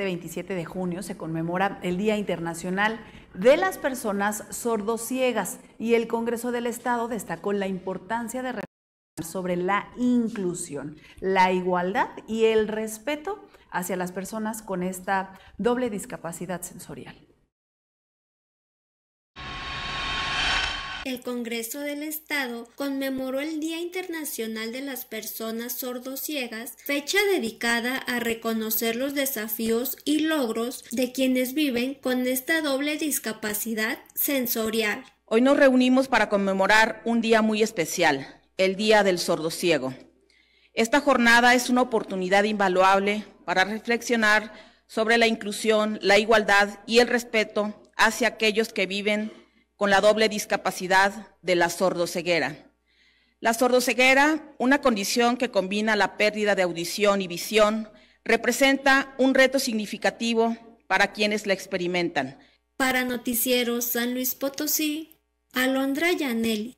Este 27 de junio se conmemora el Día Internacional de las Personas Sordociegas y el Congreso del Estado destacó la importancia de reflexionar sobre la inclusión, la igualdad y el respeto hacia las personas con esta doble discapacidad sensorial. El Congreso del Estado conmemoró el Día Internacional de las Personas Sordociegas, fecha dedicada a reconocer los desafíos y logros de quienes viven con esta doble discapacidad sensorial. Hoy nos reunimos para conmemorar un día muy especial, el Día del Sordociego. Esta jornada es una oportunidad invaluable para reflexionar sobre la inclusión, la igualdad y el respeto hacia aquellos que viven con la doble discapacidad de la sordoceguera. La sordoceguera, una condición que combina la pérdida de audición y visión, representa un reto significativo para quienes la experimentan. Para Noticiero San Luis Potosí, Alondra Yaneli.